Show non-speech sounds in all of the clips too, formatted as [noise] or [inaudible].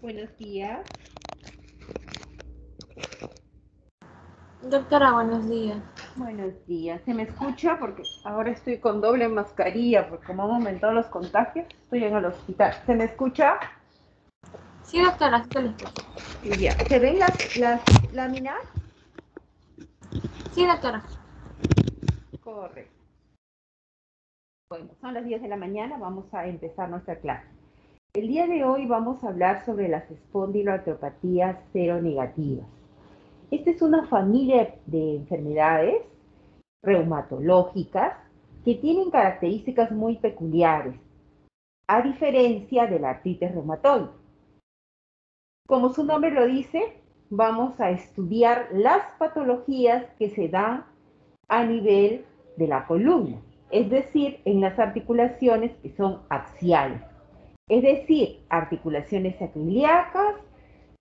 Buenos días. Doctora, buenos días. Buenos días. ¿Se me escucha? Porque ahora estoy con doble mascarilla, porque como han aumentado los contagios, estoy en el hospital. ¿Se me escucha? Sí, doctora, sí le escucho. Ya. ¿Se ven las, las láminas? Sí, doctora. Correcto. Son las 10 de la mañana, vamos a empezar nuestra clase. El día de hoy vamos a hablar sobre las espondiloartropatías seronegativas. Esta es una familia de enfermedades reumatológicas que tienen características muy peculiares, a diferencia de la artritis reumatoide. Como su nombre lo dice, vamos a estudiar las patologías que se dan a nivel de la columna, es decir, en las articulaciones que son axiales, es decir, articulaciones sacroiliacas,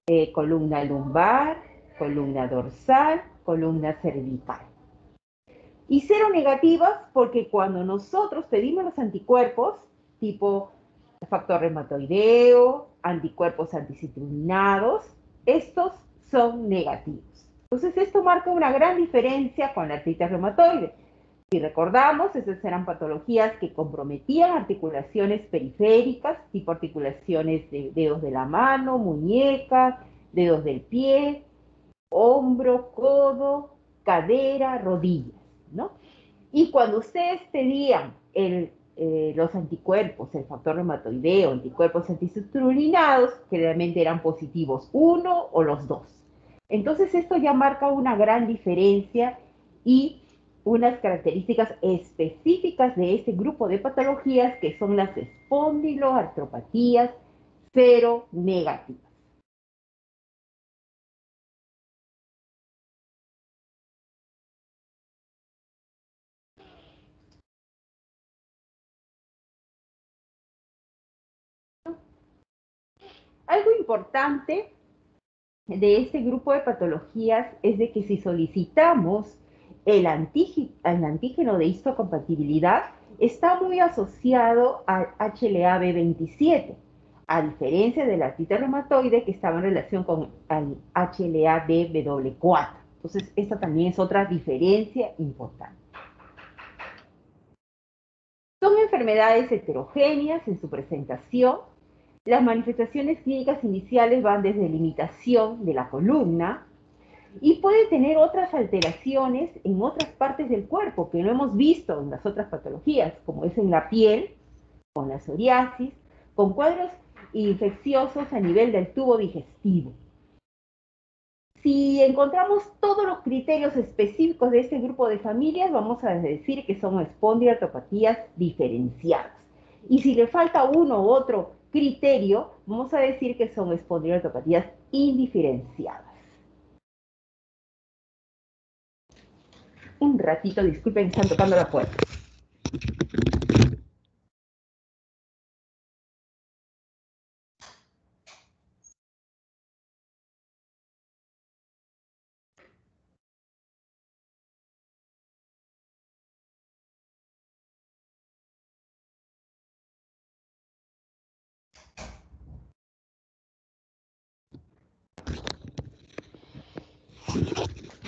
eh, columna lumbar, columna dorsal, columna cervical. Y cero negativas porque cuando nosotros pedimos los anticuerpos, tipo factor reumatoideo, anticuerpos anticitrulinados, estos son negativos. Entonces esto marca una gran diferencia con la artritis reumatoide. Si recordamos, esas eran patologías que comprometían articulaciones periféricas, tipo articulaciones de dedos de la mano, muñeca, dedos del pie, hombro, codo, cadera, rodillas, ¿no? Y cuando ustedes pedían eh, los anticuerpos, el factor reumatoideo, anticuerpos anticitrulinados, generalmente eran positivos uno o los dos. Entonces esto ya marca una gran diferencia y unas características específicas de este grupo de patologías que son las espondiloartropatías cero negativas. Algo importante de este grupo de patologías es de que si solicitamos el, antígeno de histocompatibilidad está muy asociado al HLA-B27, a diferencia de la artritis que estaba en relación con el HLA-B4. Entonces, esta también es otra diferencia importante. Son enfermedades heterogéneas en su presentación. Las manifestaciones clínicas iniciales van desde limitación de la columna, y puede tener otras alteraciones en otras partes del cuerpo que no hemos visto en las otras patologías, como es en la piel, con la psoriasis, con cuadros infecciosos a nivel del tubo digestivo. Si encontramos todos los criterios específicos de este grupo de familias, vamos a decir que son espondiloartropatías diferenciadas. Y si le falta uno u otro criterio, vamos a decir que son espondiloartropatías indiferenciadas. Un ratito, disculpen, están tocando la puerta.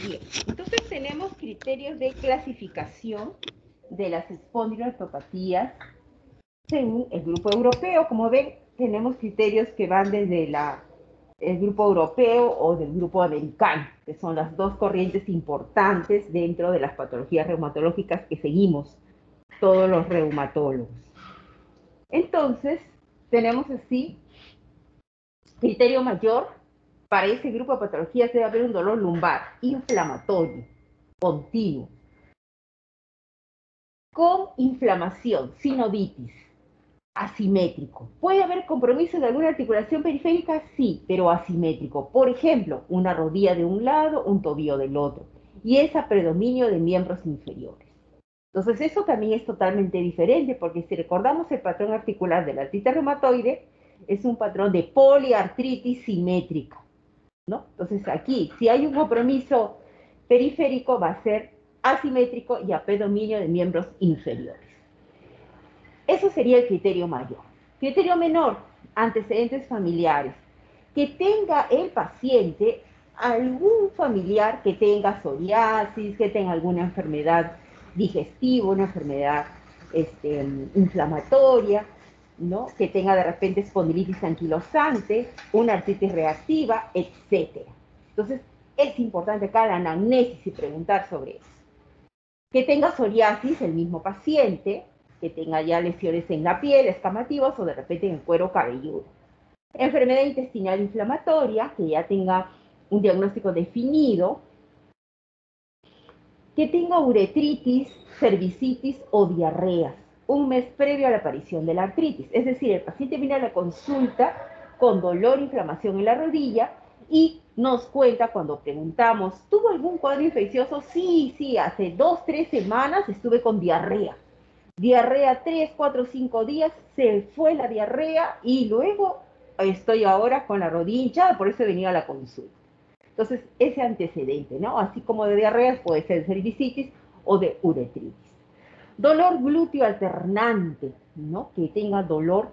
Bien, entonces tenemos criterios de clasificación de las espondiloartropatías según el grupo europeo. Como ven, tenemos criterios que van desde el grupo europeo o del grupo americano, que son las dos corrientes importantes dentro de las patologías reumatológicas que seguimos todos los reumatólogos. Entonces, tenemos así, criterio mayor, para ese grupo de patologías debe haber un dolor lumbar inflamatorio, continuo, con inflamación, sinovitis, asimétrico. ¿Puede haber compromiso de alguna articulación periférica? Sí, pero asimétrico. Por ejemplo, una rodilla de un lado, un tobillo del otro. Y ese predominio de miembros inferiores. Entonces, eso también es totalmente diferente, porque si recordamos el patrón articular de la artritis reumatoide, es un patrón de poliartritis simétrica, Entonces, aquí, si hay un compromiso periférico, va a ser asimétrico y a predominio de miembros inferiores. Eso sería el criterio mayor. Criterio menor, antecedentes familiares. Que tenga el paciente algún familiar que tenga psoriasis, que tenga alguna enfermedad digestivo, una enfermedad este, inflamatoria, que tenga de repente espondilitis anquilosante, una artritis reactiva, etc. Entonces, es importante acá la anamnesis y preguntar sobre eso. Que tenga psoriasis el mismo paciente, que tenga ya lesiones en la piel, escamativas o de repente en el cuero cabelludo. Enfermedad intestinal inflamatoria, que ya tenga un diagnóstico definido, que tenga uretritis, cervicitis o diarreas un mes previo a la aparición de la artritis. Es decir, el paciente viene a la consulta con dolor, inflamación en la rodilla y nos cuenta cuando preguntamos, ¿tuvo algún cuadro infeccioso? Sí, sí, hace dos, tres semanas estuve con diarrea. Diarrea tres, cuatro, cinco días, se fue la diarrea y luego estoy ahora con la rodilla hinchada, por eso he venido a la consulta. Entonces, ese antecedente, ¿no? Así como de diarreas puede ser de cervicitis o de uretritis. Dolor glúteo alternante, ¿no? Que tenga dolor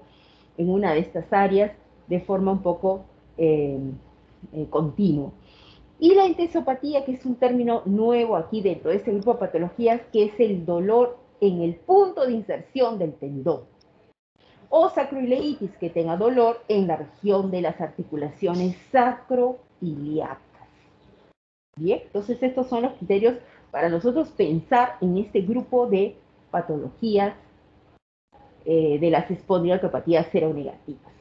en una de estas áreas de forma un poco eh, eh, continua. Y la intesopatía, que es un término nuevo aquí dentro de este grupo de patologías, que es el dolor en el punto de inserción del tendón. O sacroileitis, que tenga dolor en la región de las articulaciones sacroiliacas. Bien, entonces estos son los criterios para nosotros pensar en este grupo de patologías eh, de las espondilocropatías seronegativas.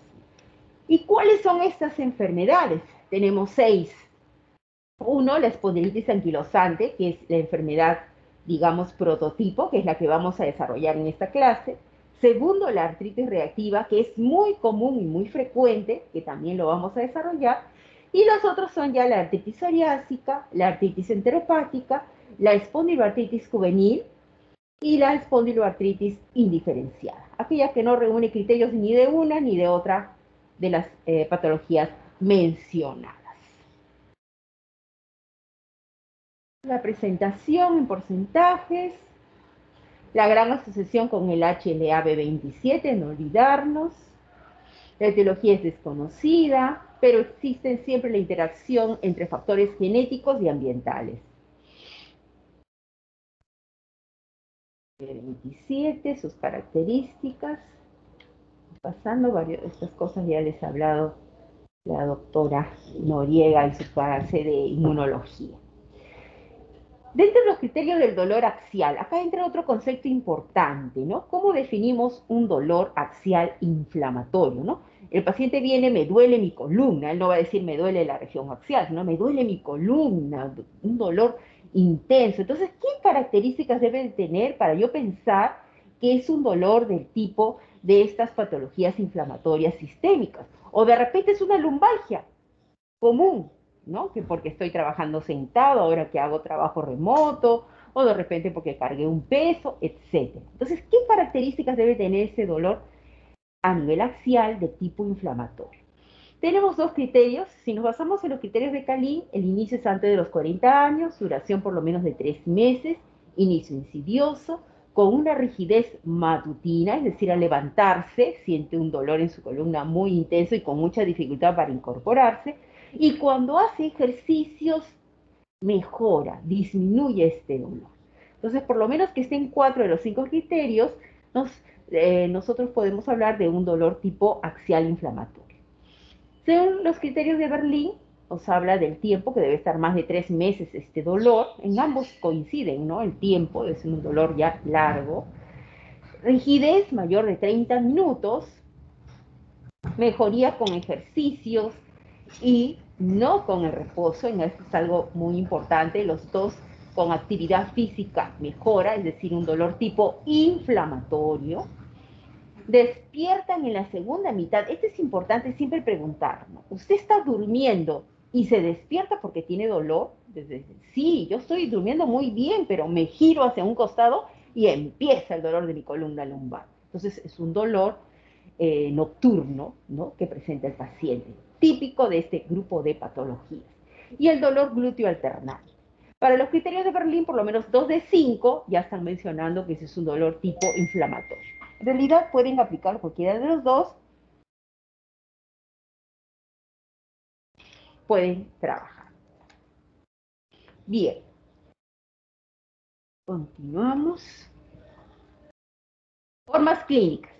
¿Y cuáles son estas enfermedades? Tenemos seis. Uno, la espondilitis anquilosante, que es la enfermedad, digamos, prototipo, que es la que vamos a desarrollar en esta clase. Segundo, la artritis reactiva, que es muy común y muy frecuente, que también lo vamos a desarrollar. Y los otros son ya la artritis psoriásica, la artritis enteropática, la espondiloartritis juvenil y la espondiloartritis indiferenciada, aquella que no reúne criterios ni de una ni de otra de las eh, patologías mencionadas. La presentación en porcentajes, la gran asociación con el HLA-B27, no olvidarnos, la etiología es desconocida, pero existe siempre la interacción entre factores genéticos y ambientales. 27, sus características. Pasando varias de estas cosas ya les ha hablado la doctora Noriega en su clase de inmunología. Dentro de los criterios del dolor axial, acá entra otro concepto importante, ¿no? ¿Cómo definimos un dolor axial inflamatorio, ¿no? El paciente viene, me duele mi columna, él no va a decir me duele la región axial, sino me duele mi columna, un dolor intenso. Entonces, ¿qué características debe tener para yo pensar que es un dolor del tipo de estas patologías inflamatorias sistémicas? O de repente es una lumbalgia común, ¿no? Que porque estoy trabajando sentado, ahora que hago trabajo remoto, o de repente porque cargué un peso, etc. Entonces, ¿qué características debe tener ese dolor a nivel axial de tipo inflamatorio? Tenemos dos criterios. Si nos basamos en los criterios de Calín, el inicio es antes de los 40 años, duración por lo menos de tres meses, inicio insidioso, con una rigidez matutina, es decir, al levantarse siente un dolor en su columna muy intenso y con mucha dificultad para incorporarse. Y cuando hace ejercicios mejora, disminuye este dolor. Entonces, por lo menos que estén cuatro de los cinco criterios, eh, nosotros podemos hablar de un dolor tipo axial inflamatorio. Según los criterios de Berlín, nos habla del tiempo, que debe estar más de tres meses este dolor. En ambos coinciden, ¿no? El tiempo es un dolor ya largo. Rigidez mayor de 30 minutos. Mejoría con ejercicios y no con el reposo. En esto es algo muy importante. Los dos con actividad física mejora, es decir, un dolor tipo inflamatorio. Despiertan en la segunda mitad. Esto es importante siempre preguntarnos. ¿Usted está durmiendo y se despierta porque tiene dolor? Sí, yo estoy durmiendo muy bien, pero me giro hacia un costado y empieza el dolor de mi columna lumbar. Entonces es un dolor eh, nocturno ¿no? que presenta el paciente, típico de este grupo de patologías. Y el dolor glúteo alternado. Para los criterios de Berlín, por lo menos dos de cinco ya están mencionando que ese es un dolor tipo inflamatorio. En realidad pueden aplicar cualquiera de los dos. Pueden trabajar. Bien. Continuamos. Formas clínicas.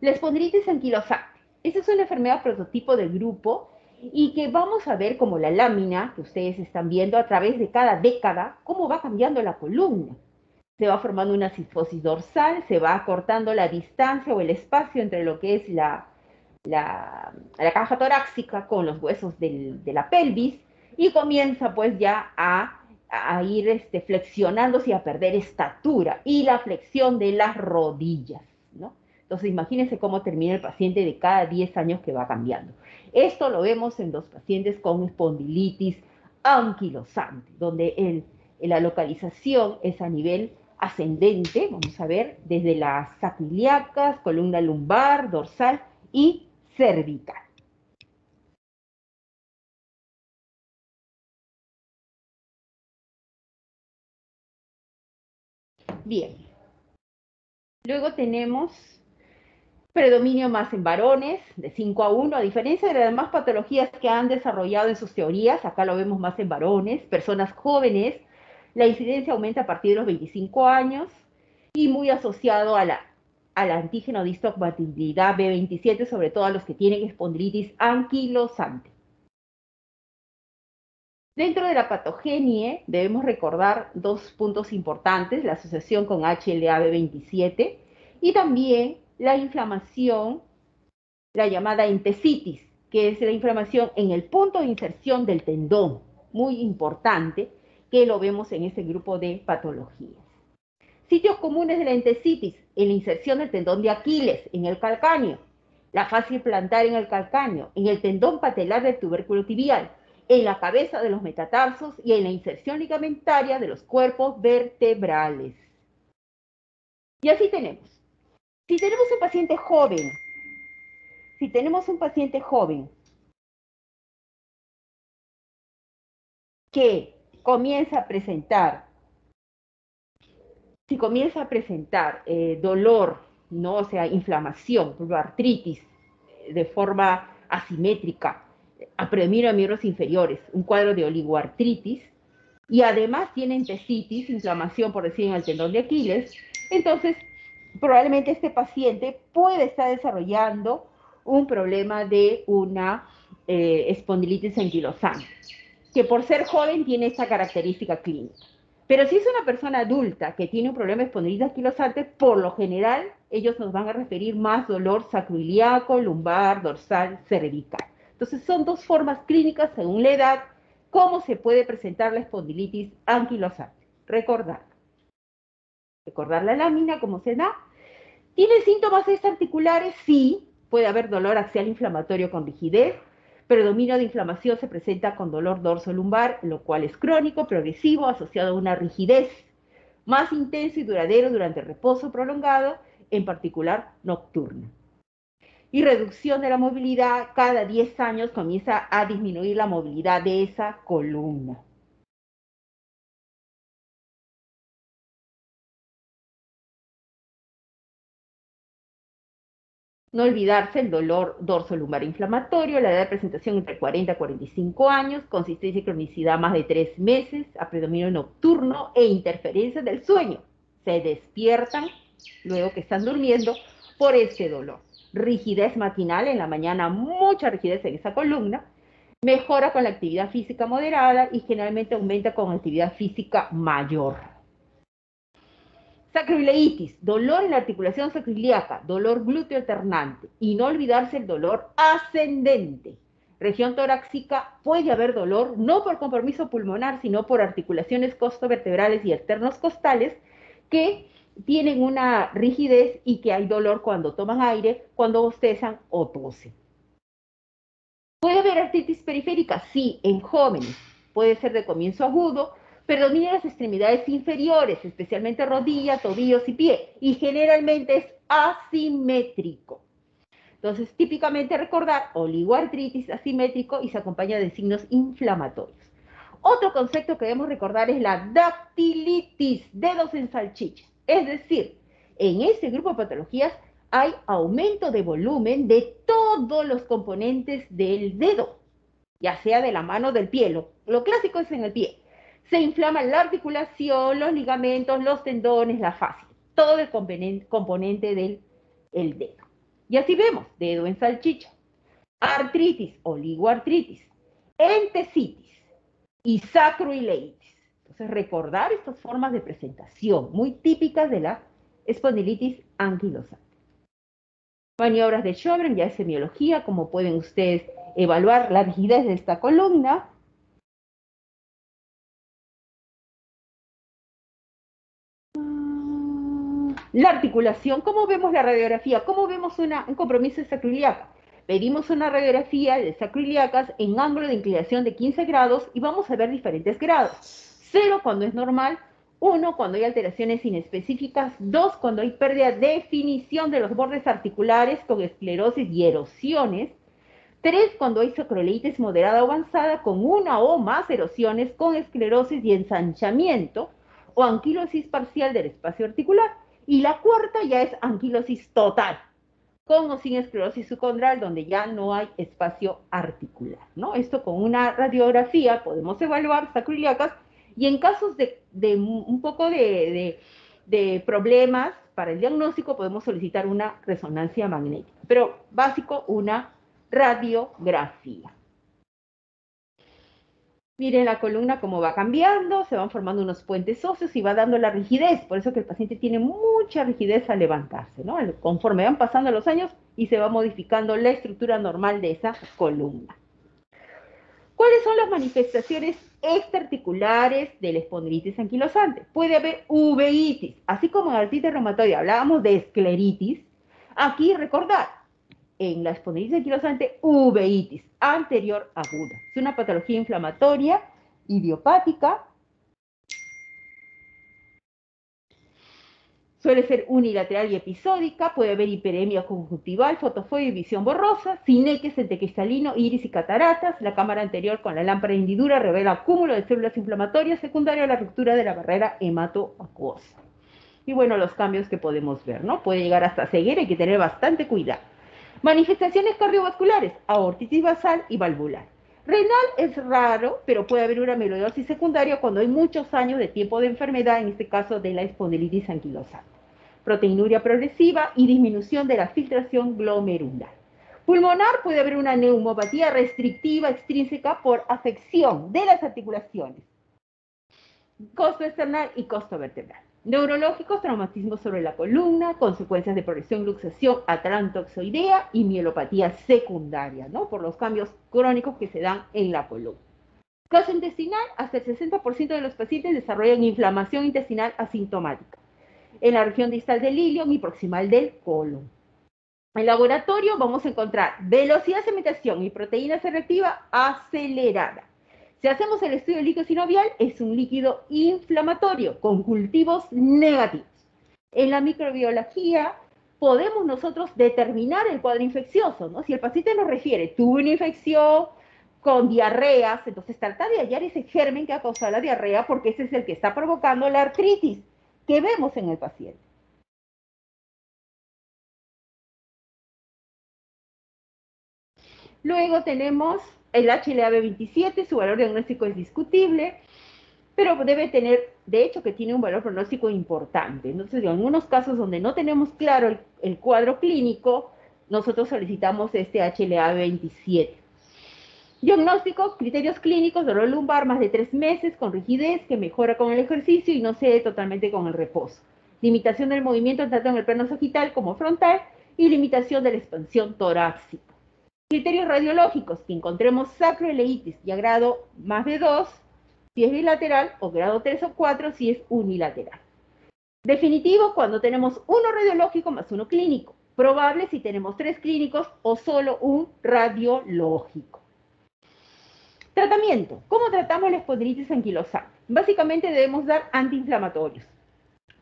La espondilitis anquilosante. Esa es una enfermedad prototipo del grupo y que vamos a ver como la lámina que ustedes están viendo a través de cada década, cómo va cambiando la columna. Se va formando una cifosis dorsal, se va acortando la distancia o el espacio entre lo que es la, la, caja torácica con los huesos de la pelvis y comienza pues ya a, a ir este, flexionándose y a perder estatura y la flexión de las rodillas. ¿no? Entonces imagínense cómo termina el paciente de cada 10 años que va cambiando. Esto lo vemos en los pacientes con espondilitis anquilosante, donde la localización es a nivel ascendente, vamos a ver, desde las saciliacas, columna lumbar, dorsal y cervical. Bien. Luego tenemos predominio más en varones, de 5 a 1, a diferencia de las demás patologías que han desarrollado en sus teorías, acá lo vemos más en varones, personas jóvenes, la incidencia aumenta a partir de los 25 años y muy asociado a la, antígeno de histocompatibilidad B27, sobre todo a los que tienen espondilitis anquilosante. Dentro de la patogenie debemos recordar dos puntos importantes, la asociación con HLA-B27 y también la inflamación, la llamada entesitis, que es la inflamación en el punto de inserción del tendón, muy importante, que lo vemos en ese grupo de patologías. Sitios comunes de la entesitis, en la inserción del tendón de Aquiles, en el calcáneo, la fácil plantar en el calcáneo, en el tendón patelar del tubérculo tibial, en la cabeza de los metatarsos y en la inserción ligamentaria de los cuerpos vertebrales. Y así tenemos si tenemos un paciente joven, si tenemos un paciente joven que comienza a presentar, si comienza a presentar eh, dolor, ¿no? o sea, inflamación, artritis eh, de forma asimétrica, a de miembros inferiores, un cuadro de oligoartritis, y además tiene entesitis, inflamación, por decir, en el tendón de Aquiles, entonces probablemente este paciente puede estar desarrollando un problema de una eh, espondilitis anquilosante, que por ser joven tiene esta característica clínica. Pero si es una persona adulta que tiene un problema de espondilitis anquilosante, por lo general ellos nos van a referir más dolor sacroiliaco, lumbar, dorsal, cervical. Entonces son dos formas clínicas según la edad, cómo se puede presentar la espondilitis anquilosante. Recordar. Recordar la lámina, cómo se da. ¿Tiene síntomas articulares? Sí, puede haber dolor axial inflamatorio con rigidez. Predominio de inflamación se presenta con dolor dorso-lumbar, lo cual es crónico, progresivo, asociado a una rigidez más intenso y duradero durante el reposo prolongado, en particular nocturno. Y reducción de la movilidad, cada 10 años comienza a disminuir la movilidad de esa columna. No olvidarse el dolor dorso-lumbar inflamatorio, la edad de presentación entre 40 y 45 años, consistencia y cronicidad más de 3 meses, a predominio nocturno e interferencia del sueño. Se despiertan luego que están durmiendo por este dolor. Rigidez matinal en la mañana, mucha rigidez en esa columna. Mejora con la actividad física moderada y generalmente aumenta con actividad física mayor. Sacroileitis, dolor en la articulación sacroiliaca, dolor glúteo alternante y no olvidarse el dolor ascendente. Región torácica puede haber dolor no por compromiso pulmonar, sino por articulaciones costovertebrales y externos costales que tienen una rigidez y que hay dolor cuando toman aire, cuando bostezan o tosen. ¿Puede haber artritis periférica? Sí, en jóvenes. Puede ser de comienzo agudo, predomina las extremidades inferiores, especialmente rodillas, tobillos y pie, y generalmente es asimétrico. Entonces, típicamente recordar oligoartritis asimétrico y se acompaña de signos inflamatorios. Otro concepto que debemos recordar es la dactilitis, dedos en salchichas. Es decir, en este grupo de patologías hay aumento de volumen de todos los componentes del dedo, ya sea de la mano o del pie. Lo, lo clásico es en el pie, se inflama la articulación, los ligamentos, los tendones, la fascia, todo el componente del el dedo. Y así vemos, dedo en salchicha, artritis, oligoartritis, entesitis y sacroileitis. Entonces, recordar estas formas de presentación muy típicas de la espondilitis anquilosante. Maniobras de Sjogren, ya es semiología, como pueden ustedes evaluar la rigidez de esta columna, La articulación, ¿cómo vemos la radiografía? ¿Cómo vemos un compromiso sacroiliaco? Pedimos una radiografía de sacroiliacas en ángulo de inclinación de 15 grados y vamos a ver diferentes grados. Cero cuando es normal, uno cuando hay alteraciones inespecíficas, dos cuando hay pérdida de definición de los bordes articulares con esclerosis y erosiones, tres cuando hay sacroleitis moderada o avanzada con una o más erosiones con esclerosis y ensanchamiento o anquilosis parcial del espacio articular. Y la cuarta ya es anquilosis total, con o sin esclerosis subcondral, donde ya no hay espacio articular, ¿no? Esto con una radiografía podemos evaluar sacroiliacas y en casos de, un poco de, de problemas para el diagnóstico podemos solicitar una resonancia magnética, pero básico una radiografía. Miren la columna cómo va cambiando, se van formando unos puentes óseos y va dando la rigidez. Por eso que el paciente tiene mucha rigidez al levantarse, ¿no? Conforme van pasando los años y se va modificando la estructura normal de esa columna. ¿Cuáles son las manifestaciones extraarticulares de la espondilitis anquilosante? Puede haber uveitis, así como en artritis reumatoide hablábamos de escleritis. Aquí recordar, en la espondilitis anquilosante, uveitis, anterior aguda. Es una patología inflamatoria idiopática. Suele ser unilateral y episódica, puede haber hiperemia conjuntival, fotofobia y visión borrosa, cineques entre cristalino, iris y cataratas. La cámara anterior con la lámpara hendidura revela cúmulo de células inflamatorias secundaria a la ruptura de la barrera hematoacuosa. Y bueno, los cambios que podemos ver, ¿no? Puede llegar hasta ceguera, hay que tener bastante cuidado. Manifestaciones cardiovasculares, aortitis basal y valvular. Renal es raro, pero puede haber una amiloidosis secundaria cuando hay muchos años de tiempo de enfermedad, en este caso de la espondilitis anquilosante. Proteinuria progresiva y disminución de la filtración glomerular. Pulmonar puede haber una neumopatía restrictiva extrínseca por afección de las articulaciones. Costo external y costo vertebral. Neurológicos, traumatismo sobre la columna, consecuencias de progresión, luxación, atlantoxoidea y mielopatía secundaria, ¿no? Por los cambios crónicos que se dan en la columna. Caso intestinal, hasta el 60% de los pacientes desarrollan inflamación intestinal asintomática en la región distal del ilion y proximal del colon. En laboratorio vamos a encontrar velocidad de cementación y proteína selectiva acelerada si hacemos el estudio líquido sinovial, es un líquido inflamatorio con cultivos negativos. En la microbiología podemos nosotros determinar el cuadro infeccioso, ¿no? Si el paciente nos refiere, tuvo una infección con diarreas, entonces trata de hallar ese germen que ha causado la diarrea porque ese es el que está provocando la artritis que vemos en el paciente. Luego tenemos el HLA-B27, su valor diagnóstico es discutible, pero debe tener, de hecho, que tiene un valor pronóstico importante. Entonces, en algunos casos donde no tenemos claro el, el cuadro clínico, nosotros solicitamos este HLA-27. Diagnóstico, criterios clínicos, dolor lumbar más de tres meses, con rigidez, que mejora con el ejercicio y no cede totalmente con el reposo. Limitación del movimiento tanto en el plano sagital como frontal y limitación de la expansión torácica. Criterios radiológicos, que encontremos sacroileitis y a grado más de 2, si es bilateral, o grado 3 o 4, si es unilateral. Definitivo, cuando tenemos uno radiológico más uno clínico. Probable si tenemos tres clínicos o solo un radiológico. Tratamiento. ¿Cómo tratamos la espondilitis anquilosante? Básicamente debemos dar antiinflamatorios.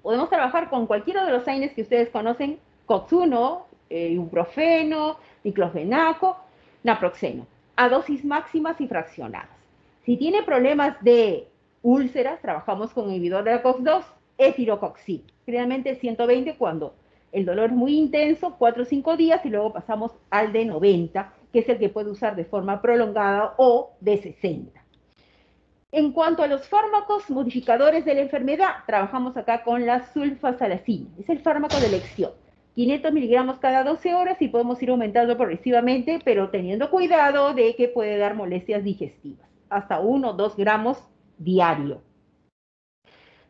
Podemos trabajar con cualquiera de los AINES que ustedes conocen, COX-1, eh, ibuprofeno, diclofenaco, naproxeno, a dosis máximas y fraccionadas. Si tiene problemas de úlceras, trabajamos con inhibidor de la COX-2, efirocoxib, generalmente 120 cuando el dolor es muy intenso, 4 o 5 días, y luego pasamos al de 90, que es el que puede usar de forma prolongada o de 60. En cuanto a los fármacos modificadores de la enfermedad, trabajamos acá con la sulfasalacina, es el fármaco de elección. 500 miligramos cada 12 horas y podemos ir aumentando progresivamente, pero teniendo cuidado de que puede dar molestias digestivas, hasta 1 o 2 gramos diario.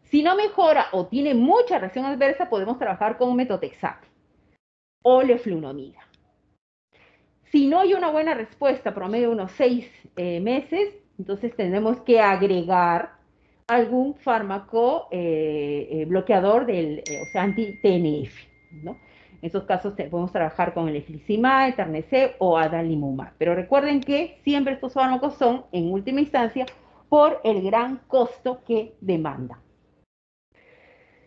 Si no mejora o tiene mucha reacción adversa, podemos trabajar con metotrexato o leflunomida. Si no hay una buena respuesta, promedio unos 6 eh, meses, entonces tenemos que agregar algún fármaco eh, eh, bloqueador del, o sea, anti-TNF, ¿no? En esos casos podemos trabajar con el eflicimab, el o adalimumab. Pero recuerden que siempre estos fármacos son, en última instancia, por el gran costo que demanda.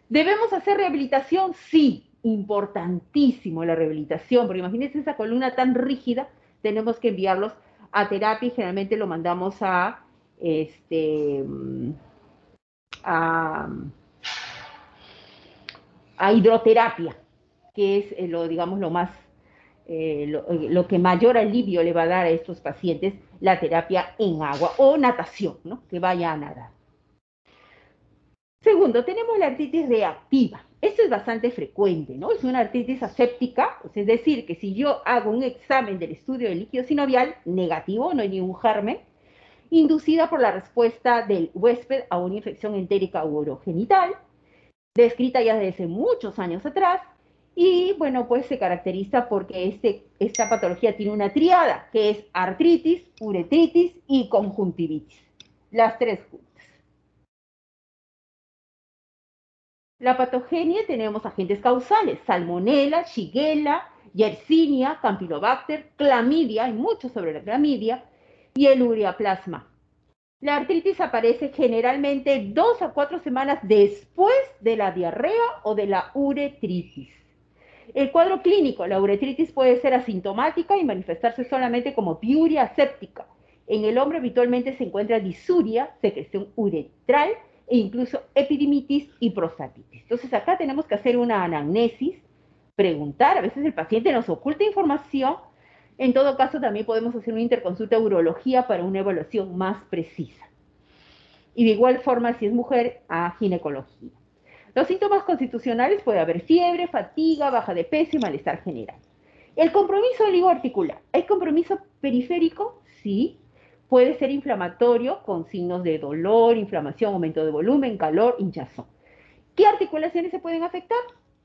¿Debemos hacer rehabilitación? Sí, importantísimo la rehabilitación, porque imagínense esa columna tan rígida, tenemos que enviarlos a terapia y generalmente lo mandamos a, este, a, hidroterapia, que es eh, lo, digamos, lo más, eh, eh, lo, que mayor alivio le va a dar a estos pacientes, la terapia en agua o natación, ¿no? Que vaya a nadar. Segundo, tenemos la artritis reactiva. Esto es bastante frecuente, ¿no? Es una artritis aséptica, es decir, que si yo hago un examen del estudio del líquido sinovial negativo, no hay ningún germen, inducida por la respuesta del huésped a una infección entérica urogenital, descrita ya desde muchos años atrás, y bueno, pues se caracteriza porque este, esta patología tiene una triada, que es artritis, uretritis y conjuntivitis, las tres juntas. La patogenia tenemos agentes causales, salmonella, shigella, yersinia, campylobacter, clamidia, hay mucho sobre la clamidia, y el ureaplasma. La artritis aparece generalmente dos a cuatro semanas después de la diarrea o de la uretritis. El cuadro clínico, la uretritis puede ser asintomática y manifestarse solamente como piuria séptica. En el hombre habitualmente se encuentra disuria, secreción uretral, e incluso epidimitis y prostatitis. Entonces acá tenemos que hacer una anamnesis, preguntar, a veces el paciente nos oculta información, en todo caso también podemos hacer una interconsulta de urología para una evaluación más precisa. Y de igual forma, si es mujer, a ginecología. Los síntomas constitucionales puede haber fiebre, fatiga, baja de peso y malestar general. El compromiso articular. ¿Hay compromiso periférico? Sí, Puede ser inflamatorio con signos de dolor, inflamación, aumento de volumen, calor, hinchazón. ¿Qué articulaciones se pueden afectar?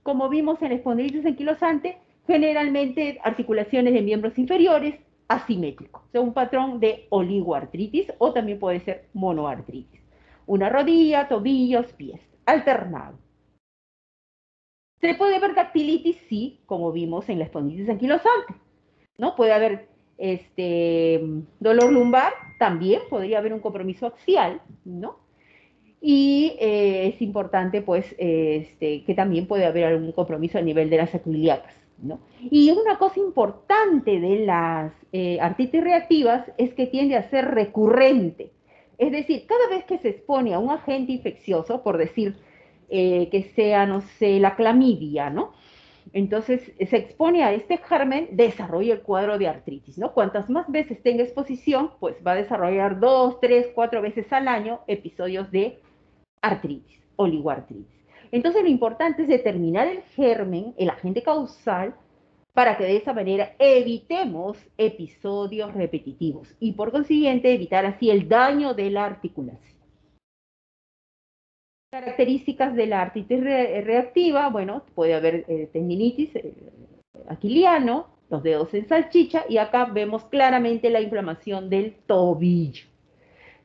Como vimos en la espondilitis anquilosante, generalmente articulaciones de miembros inferiores asimétricos, o un patrón de oligoartritis o también puede ser monoartritis. Una rodilla, tobillos, pies, alternado. ¿Se puede ver dactilitis? Sí, como vimos en la espondilitis anquilosante. ¿no? Puede haber este, dolor lumbar, también podría haber un compromiso axial, ¿no? Y eh, es importante, pues, este, que también puede haber algún compromiso a nivel de las acroiliacas, ¿no? Y una cosa importante de las eh, artritis reactivas es que tiende a ser recurrente. Es decir, cada vez que se expone a un agente infeccioso, por decir eh, que sea, no sé, la clamidia, ¿no? entonces se expone a este germen, desarrolla el cuadro de artritis, ¿no? Cuantas más veces tenga exposición, pues va a desarrollar dos, tres, cuatro veces al año episodios de artritis, oligoartritis. Entonces lo importante es determinar el germen, el agente causal, para que de esa manera evitemos episodios repetitivos y por consiguiente evitar así el daño de la articulación. Características de la artritis reactiva, bueno, puede haber eh, tendinitis eh, aquiliano, los dedos en salchicha y acá vemos claramente la inflamación del tobillo.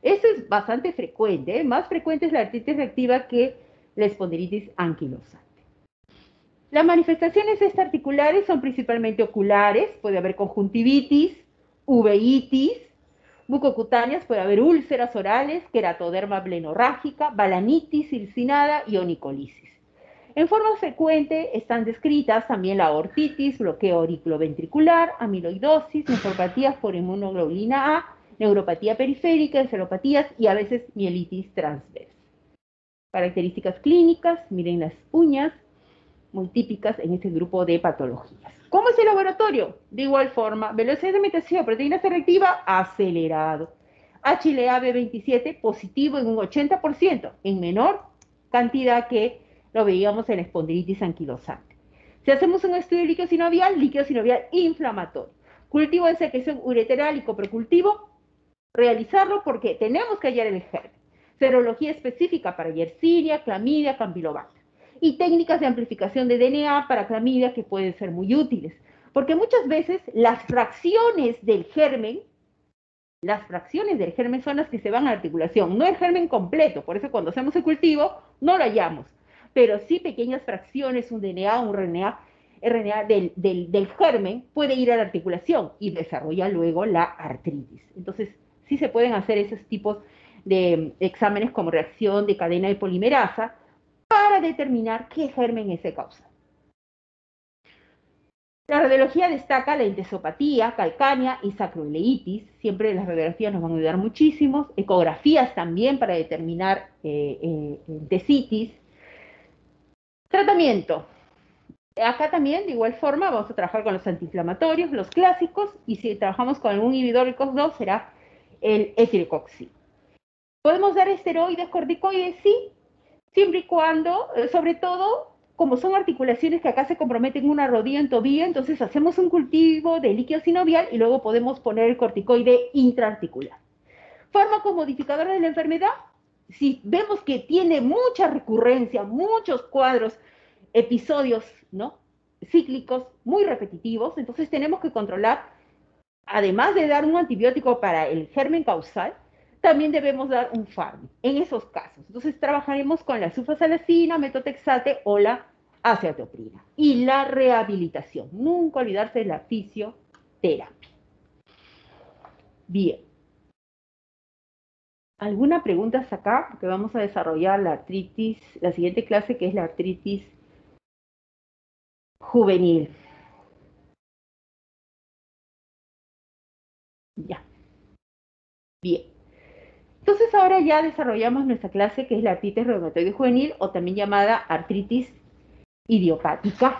Eso es bastante frecuente, ¿eh? más frecuente es la artritis reactiva que la espondilitis anquilosante. Las manifestaciones extraarticulares son principalmente oculares, puede haber conjuntivitis, uveitis, bucocutáneas, puede haber úlceras orales, queratoderma blenorrágica, balanitis silcinada y onicolisis. En forma frecuente están descritas también la ortitis, bloqueo auriculoventricular, amiloidosis, nefropatías por inmunoglobulina A, neuropatía periférica, encelopatías y a veces mielitis transversa. Características clínicas, miren las uñas, muy típicas en este grupo de patologías. ¿Cómo es el laboratorio? De igual forma, velocidad de mutación, proteína selectiva, acelerado. HLA-B27 positivo en un 80%, en menor cantidad que lo veíamos en la espondilitis anquilosante. Si hacemos un estudio de líquido sinovial, líquido sinovial inflamatorio. Cultivo de secreción ureteral y coprocultivo, realizarlo porque tenemos que hallar el germen. Serología específica para Yersinia, clamidia, campylobacter y técnicas de amplificación de DNA para clamidia que pueden ser muy útiles, porque muchas veces las fracciones del germen, las fracciones del germen son las que se van a la articulación, no el germen completo, por eso cuando hacemos el cultivo no lo hallamos, pero sí pequeñas fracciones, un DNA, un RNA, RNA del, del germen puede ir a la articulación y desarrolla luego la artritis. Entonces, sí se pueden hacer esos tipos de exámenes como reacción de cadena de polimerasa, para determinar qué germen es el causa. La radiología destaca la endosopatía, calcánea y sacroileitis. Siempre las radiologías nos van a ayudar muchísimo. Ecografías también para determinar eh, eh, Tratamiento. Acá también, de igual forma, vamos a trabajar con los antiinflamatorios, los clásicos, y si trabajamos con algún inhibidor del COX-2 será el etilcoxi. ¿Podemos dar esteroides, corticoides? Sí, siempre y cuando, eh, sobre todo, como son articulaciones que acá se comprometen una rodilla en tobillo, entonces hacemos un cultivo de líquido sinovial y luego podemos poner el corticoide intraarticular. Fármacos modificadores de la enfermedad, si vemos que tiene mucha recurrencia, muchos cuadros, episodios, ¿no? Cíclicos muy repetitivos, entonces tenemos que controlar, además de dar un antibiótico para el germen causal, también debemos dar un fármaco en esos casos. Entonces trabajaremos con la sulfasalacina, metotexate o la acetoprina. Y la rehabilitación. Nunca olvidarse de la fisioterapia. Bien. ¿Alguna pregunta hasta acá? Porque vamos a desarrollar la artritis, la siguiente clase que es la artritis juvenil. Ya. Bien. Entonces ahora ya desarrollamos nuestra clase que es la artritis reumatoide juvenil o también llamada artritis idiopática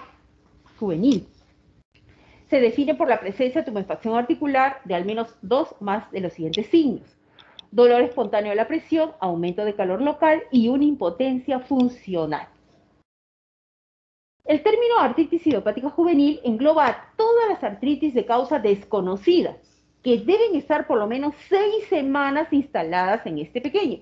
juvenil. Se define por la presencia de tumefacción articular de al menos dos más de los siguientes signos. Dolor espontáneo de la presión, aumento de calor local y una impotencia funcional. El término artritis idiopática juvenil engloba todas las artritis de causa desconocida, que deben estar por lo menos seis semanas instaladas en este pequeño.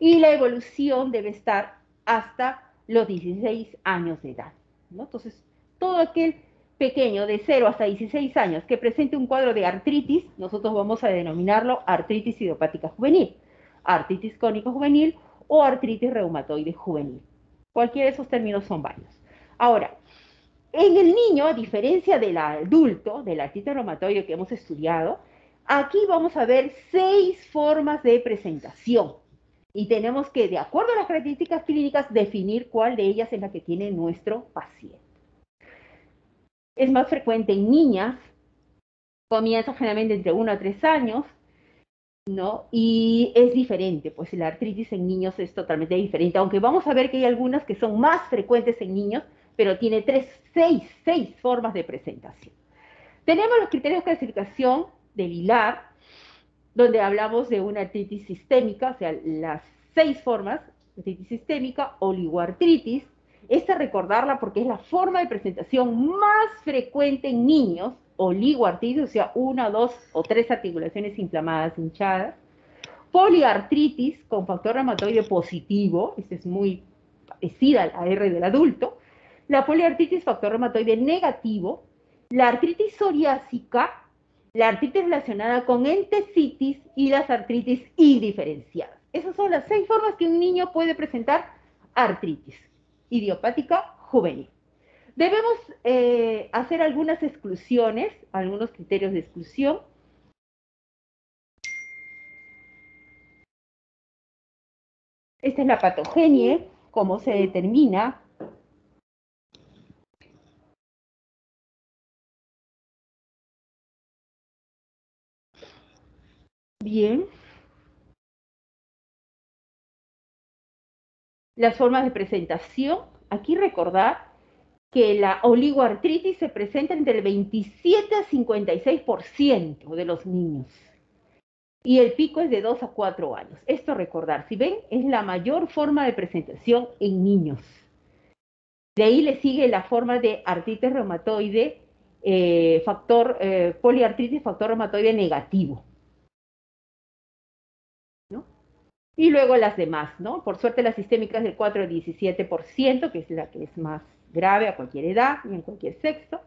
Y la evolución debe estar hasta los 16 años de edad. Entonces, todo aquel pequeño de 0 hasta 16 años que presente un cuadro de artritis, nosotros vamos a denominarlo artritis idiopática juvenil, artritis cónica juvenil o artritis reumatoide juvenil. Cualquiera de esos términos son válidos. Ahora, en el niño, a diferencia del adulto, del artritis reumatoide que hemos estudiado, Aquí vamos a ver seis formas de presentación y tenemos que, de acuerdo a las características clínicas, definir cuál de ellas es la que tiene nuestro paciente. Es más frecuente en niñas, comienza generalmente entre 1 a 3 años, ¿no? Y es diferente, pues la artritis en niños es totalmente diferente, aunque vamos a ver que hay algunas que son más frecuentes en niños, pero tiene tres, seis, seis formas de presentación. Tenemos los criterios de clasificación del hilar, donde hablamos de una artritis sistémica, o sea, las seis formas, artritis sistémica, oligoartritis, esta recordarla porque es la forma de presentación más frecuente en niños, oligoartritis, o sea, una, dos o tres articulaciones inflamadas, hinchadas, poliartritis con factor reumatoide positivo, esta es muy parecida a la R del adulto, la poliartritis factor reumatoide negativo, la artritis psoriásica, la artritis relacionada con entesitis y las artritis indiferenciadas. Esas son las seis formas que un niño puede presentar artritis idiopática juvenil. Debemos eh, hacer algunas exclusiones, algunos criterios de exclusión. Esta es la patogenie, cómo se determina. Bien. Las formas de presentación. Aquí recordar que la oligoartritis se presenta entre el 27 a 56% de los niños. Y el pico es de 2 a 4 años. Esto recordar, si ven, es la mayor forma de presentación en niños. De ahí le sigue la forma de artritis reumatoide, eh, factor, eh, poliartritis, factor reumatoide negativo. Y luego las demás, ¿no? Por suerte la sistémica es del 4 al 17%, que es la que es más grave a cualquier edad y en cualquier sexo,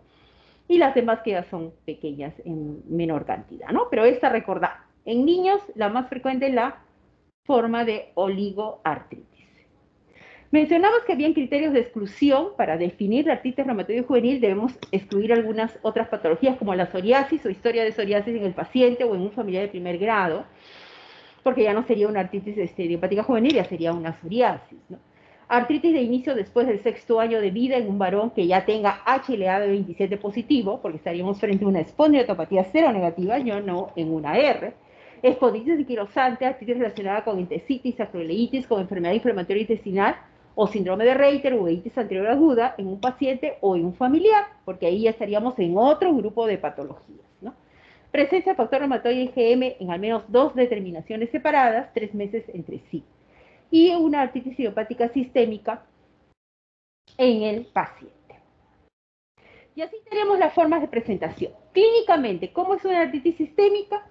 y las demás que ya son pequeñas en menor cantidad, ¿no? Pero esta recordad, en niños la más frecuente es la forma de oligoartritis. Mencionamos que había criterios de exclusión para definir la artritis reumatoide juvenil, debemos excluir algunas otras patologías como la psoriasis o historia de psoriasis en el paciente o en un familiar de primer grado, porque ya no sería una artritis este, idiopática juvenil, ya sería una psoriasis. Artritis de inicio después del sexto año de vida en un varón que ya tenga HLA de 27 positivo, porque estaríamos frente a una espondilopatía cero negativa, yo no en una R. Espondilitis anquilosante, artritis relacionada con entesitis, acroleitis, con enfermedad inflamatoria intestinal o síndrome de Reiter o itis anterior aguda en un paciente o en un familiar, porque ahí ya estaríamos en otro grupo de patologías. Presencia de factor reumatoide IgM en al menos dos determinaciones separadas, tres meses entre sí y una artritis idiopática sistémica en el paciente. Y así tenemos las formas de presentación. Clínicamente, ¿cómo es una artritis sistémica?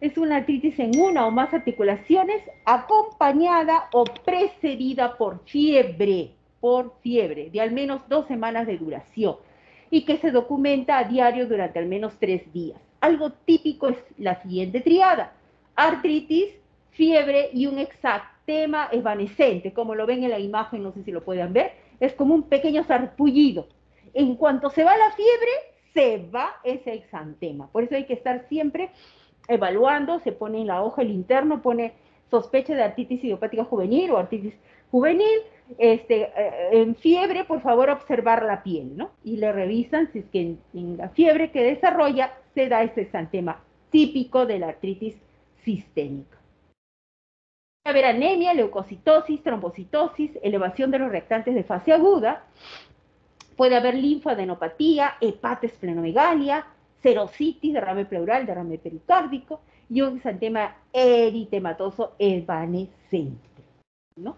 Es una artritis en una o más articulaciones acompañada o precedida por fiebre, por fiebre, de al menos dos semanas de duración y que se documenta a diario durante al menos tres días. Algo típico es la siguiente triada, artritis, fiebre y un exacto tema evanescente, como lo ven en la imagen, no sé si lo pueden ver, es como un pequeño sarpullido. En cuanto se va la fiebre, se va ese exantema. Por eso hay que estar siempre evaluando, se pone en la hoja el interno, pone sospecha de artritis idiopática juvenil o artritis juvenil, este, eh, en fiebre, por favor, observar la piel, ¿no? Y le revisan si es que en, la fiebre que desarrolla se da ese exantema típico de la artritis sistémica. Puede haber anemia, leucocitosis, trombocitosis, elevación de los reactantes de fase aguda. Puede haber linfadenopatía, hepatosplenomegalia, serositis, derrame pleural, derrame pericárdico y un exantema eritematoso evanescente. ¿no?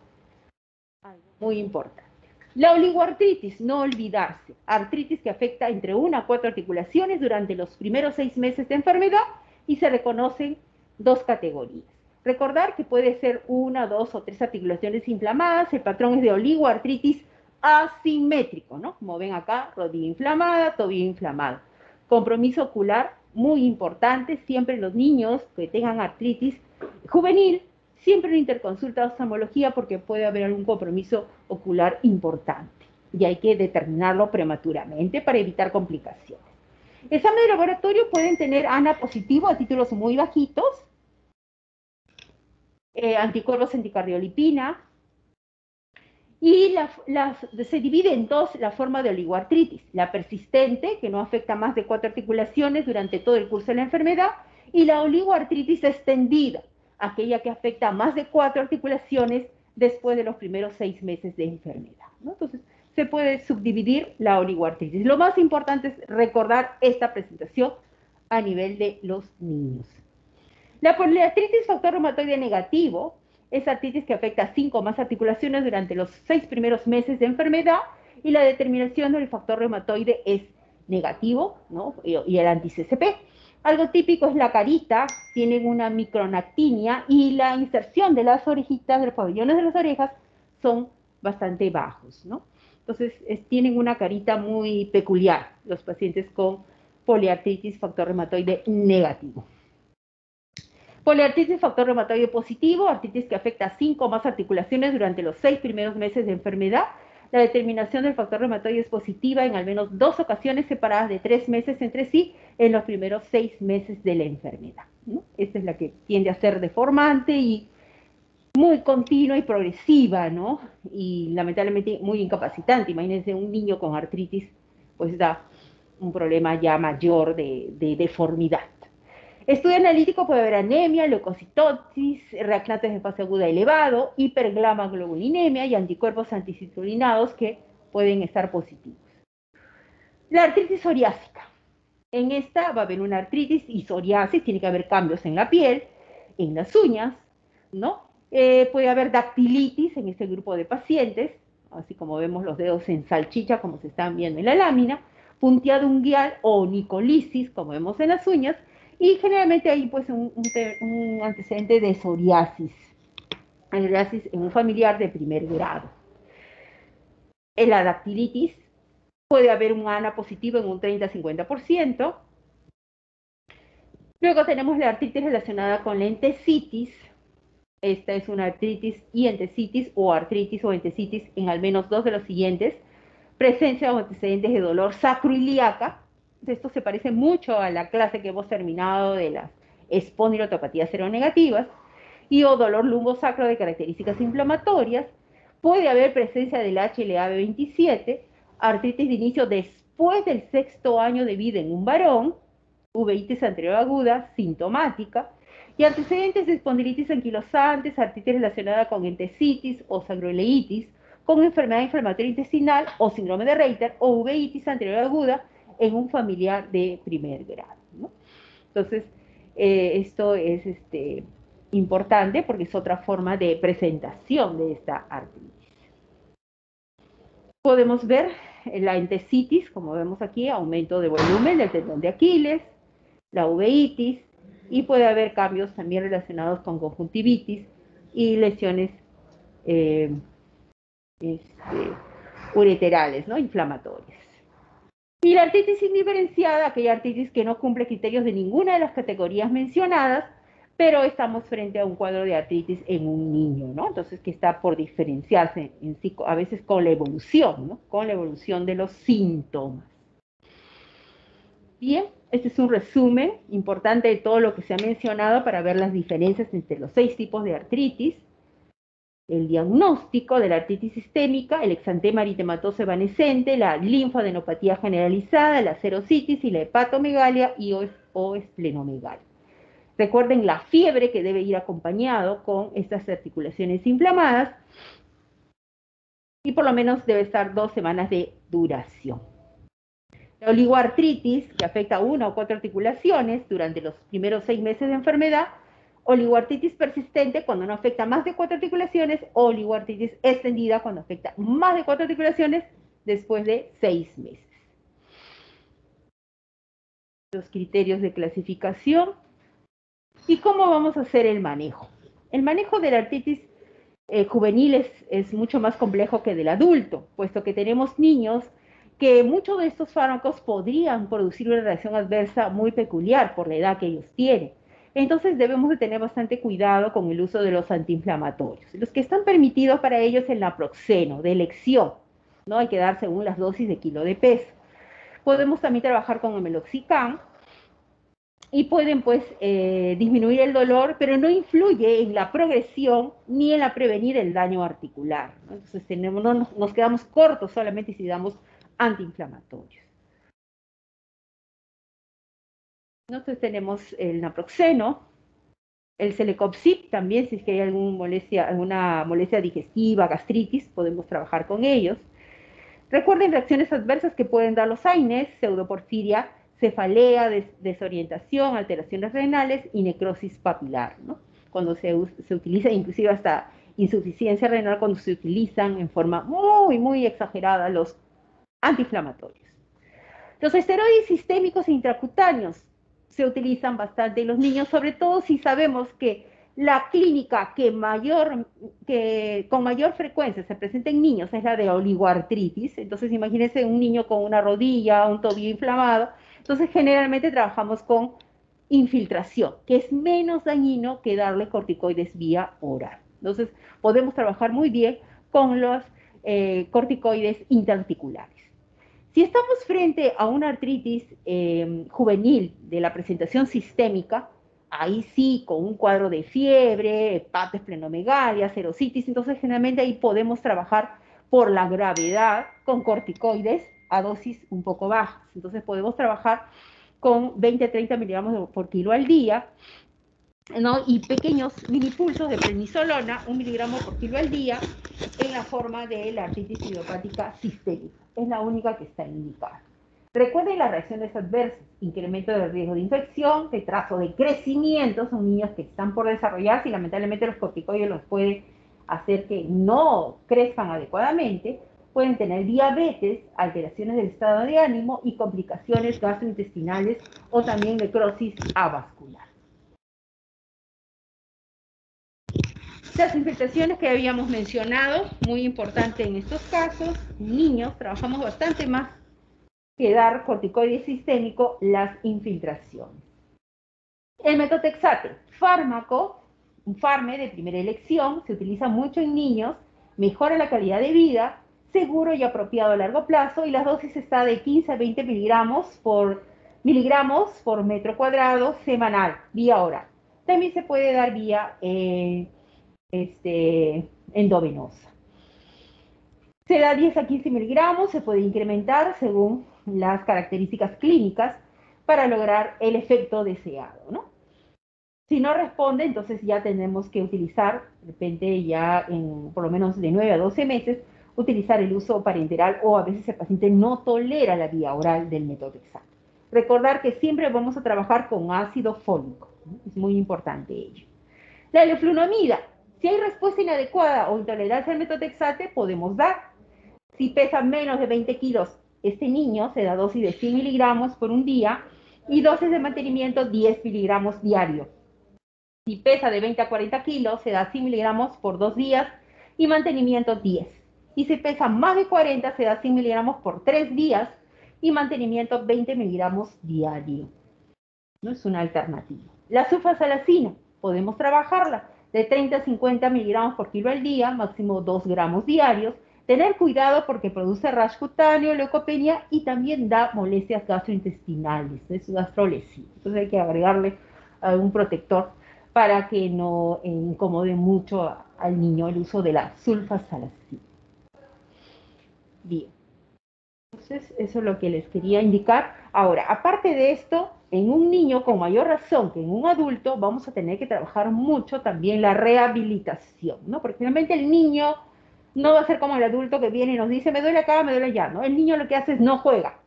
Muy importante. La oligoartritis, no olvidarse, artritis que afecta entre una a cuatro articulaciones durante los primeros seis meses de enfermedad y se reconocen dos categorías. Recordar que puede ser una, dos o tres articulaciones inflamadas, el patrón es de oligoartritis asimétrico, ¿no? Como ven acá, rodilla inflamada, tobillo inflamado. Compromiso ocular muy importante, siempre los niños que tengan artritis juvenil, siempre una interconsulta de oftalmología porque puede haber algún compromiso ocular importante y hay que determinarlo prematuramente para evitar complicaciones. Examen de laboratorio pueden tener ANA positivo a títulos muy bajitos, eh, anticuerpos anticardiolipina, y se divide en dos la forma de oligoartritis, la persistente, que no afecta más de cuatro articulaciones durante todo el curso de la enfermedad, y la oligoartritis extendida, aquella que afecta a más de cuatro articulaciones después de los primeros seis meses de enfermedad. Entonces, se puede subdividir la oligoartritis. Lo más importante es recordar esta presentación a nivel de los niños. La poliartritis factor reumatoide negativo es artritis que afecta a cinco o más articulaciones durante los seis primeros meses de enfermedad y la determinación del factor reumatoide es negativo ¿no? y el anti-CCP. Algo típico es la carita, tienen una micronactinia y la inserción de las orejitas, de los pabellones de las orejas, son bastante bajos, ¿no? Entonces, tienen una carita muy peculiar los pacientes con poliartritis factor reumatoide negativo. Poliartritis factor reumatoide positivo, artritis que afecta a cinco o más articulaciones durante los seis primeros meses de enfermedad. La determinación del factor reumatoide es positiva en al menos dos ocasiones separadas de tres meses entre sí en los primeros seis meses de la enfermedad. Esta es la que tiende a ser deformante y muy continua y progresiva, ¿no? Y lamentablemente muy incapacitante. Imagínense un niño con artritis, pues da un problema ya mayor de, deformidad. Estudio analítico puede haber anemia, leucocitosis, reactantes de fase aguda elevado, hipergamaglobulinemia y anticuerpos anticitolinados que pueden estar positivos. La artritis psoriásica. En esta va a haber una artritis y psoriasis, tiene que haber cambios en la piel, en las uñas, ¿no? Eh, puede haber dactilitis en este grupo de pacientes, así como vemos los dedos en salchicha, como se están viendo en la lámina, punteado unguial o nicolisis, como vemos en las uñas, y generalmente hay pues un, antecedente de psoriasis, psoriasis en un familiar de primer grado. En la dactilitis puede haber un ANA positivo en un 30-50%. Luego tenemos la artritis relacionada con la entesitis, esta es una artritis y entesitis o artritis o entesitis en al menos dos de los siguientes. Presencia o antecedentes de dolor sacroiliaca. Esto se parece mucho a la clase que hemos terminado de las espondilotopatías seronegativas. Y o dolor lumbosacro de características inflamatorias. Puede haber presencia del HLA-B27, artritis de inicio después del sexto año de vida en un varón, uveitis anterior aguda, sintomática, y antecedentes de espondilitis anquilosantes, artritis relacionada con entesitis o sangroileitis, con enfermedad inflamatoria intestinal o síndrome de Reiter o uveitis anterior aguda en un familiar de primer grado. Entonces, eh, esto es este, importante porque es otra forma de presentación de esta artritis. Podemos ver la entesitis, como vemos aquí, aumento de volumen del tendón de Aquiles, la uveitis, y puede haber cambios también relacionados con conjuntivitis y lesiones eh, este, ureterales, inflamatorias. Y la artritis indiferenciada, aquella artritis que no cumple criterios de ninguna de las categorías mencionadas, pero estamos frente a un cuadro de artritis en un niño, ¿no? Entonces, que está por diferenciarse en sí, a veces con la evolución, ¿no? Con la evolución de los síntomas. Bien, este es un resumen importante de todo lo que se ha mencionado para ver las diferencias entre los seis tipos de artritis. El diagnóstico de la artritis sistémica, el exantema eritematoso evanescente, la linfadenopatía generalizada, la serositis y la hepatomegalia y o, esplenomegalia. Recuerden la fiebre que debe ir acompañado con estas articulaciones inflamadas y por lo menos debe estar dos semanas de duración. La oligoartritis, que afecta a una o cuatro articulaciones durante los primeros seis meses de enfermedad, oligoartritis persistente cuando no afecta más de cuatro articulaciones, o oligoartritis extendida cuando afecta más de cuatro articulaciones después de seis meses. Los criterios de clasificación y cómo vamos a hacer el manejo. El manejo de la artritis eh, juvenil es mucho más complejo que del adulto, puesto que tenemos niños que muchos de estos fármacos podrían producir una reacción adversa muy peculiar por la edad que ellos tienen. Entonces debemos de tener bastante cuidado con el uso de los antiinflamatorios. Los que están permitidos para ellos el naproxeno, de elección, ¿no? Hay que dar según las dosis de kilo de peso. Podemos también trabajar con el meloxicam y pueden pues eh, disminuir el dolor, pero no influye en la progresión ni en la prevenir el daño articular. Entonces tenemos, no nos, nos quedamos cortos solamente si damos antiinflamatorios. Nosotros tenemos el naproxeno, el celecopsib también, si es que hay alguna molestia digestiva, gastritis, podemos trabajar con ellos. Recuerden reacciones adversas que pueden dar los AINES, pseudoporfiria, cefalea, desorientación, alteraciones renales y necrosis papilar, ¿no? Cuando se, se utiliza inclusive hasta insuficiencia renal cuando se utilizan en forma muy, muy exagerada los antiinflamatorios. Los esteroides sistémicos intracutáneos se utilizan bastante los niños, sobre todo si sabemos que la clínica que, mayor, que con mayor frecuencia se presenta en niños es la de oligoartritis. Entonces, imagínense un niño con una rodilla, un tobillo inflamado. Entonces, generalmente trabajamos con infiltración, que es menos dañino que darle corticoides vía oral. Entonces, podemos trabajar muy bien con los eh, corticoides interarticulares. Si estamos frente a una artritis eh, juvenil de la presentación sistémica, ahí sí, con un cuadro de fiebre, hepatitis plenomegalia, serositis, entonces generalmente ahí podemos trabajar por la gravedad con corticoides a dosis un poco bajas. Entonces podemos trabajar con 20-30 miligramos por kilo al día, ¿no? y pequeños mini pulsos de prednisolona, un miligramo por kilo al día, en la forma de la artritis idiopática sistémica. Es la única que está indicada. Recuerden las reacciones adversas, incremento del riesgo de infección, retraso de crecimiento, son niños que están por desarrollarse y lamentablemente los corticoides los pueden hacer que no crezcan adecuadamente, pueden tener diabetes, alteraciones del estado de ánimo y complicaciones gastrointestinales o también necrosis avascular. Las infectaciones que habíamos mencionado, muy importante en estos casos, niños, trabajamos bastante más que dar corticoide sistémico las infiltraciones. El metotexate, fármaco, un farme de primera elección, se utiliza mucho en niños, mejora la calidad de vida, seguro y apropiado a largo plazo y la dosis está de 15 a 20 miligramos por, miligramos por metro cuadrado semanal, vía oral. También se puede dar vía eh, este, endovenosa. Se da 10 a 15 miligramos, se puede incrementar según las características clínicas para lograr el efecto deseado. Si no responde, entonces ya tenemos que utilizar, de repente ya en por lo menos de 9 a 12 meses, utilizar el uso parenteral o a veces el paciente no tolera la vía oral del método exacto. Recordar que siempre vamos a trabajar con ácido fólico, es muy importante ello. La leflunomida, si hay respuesta inadecuada o intolerancia al metotrexate, podemos dar. Si pesa menos de 20 kilos este niño se da dosis de 100 miligramos por un día y dosis de mantenimiento 10 miligramos diario. Si pesa de 20 a 40 kilos, se da 100 miligramos por dos días y mantenimiento 10. Y si pesa más de 40, se da 100 miligramos por tres días y mantenimiento 20 miligramos diario. No es una alternativa. La sulfasalacina, podemos trabajarla de 30 a 50 miligramos por kilo al día, máximo 2 gramos diarios, Tener cuidado porque produce rash cutáneo, leucopenia y también da molestias gastrointestinales, es gastrolesivo. Entonces hay que agregarle un protector para que no incomode mucho al niño el uso de la sulfasalacina. Bien. Entonces, eso es lo que les quería indicar. Ahora, aparte de esto, en un niño con mayor razón que en un adulto, vamos a tener que trabajar mucho también la rehabilitación, ¿no? Porque finalmente el niño no va a ser como el adulto que viene y nos dice, me duele acá, me duele allá, ¿no? El niño lo que hace es no juega,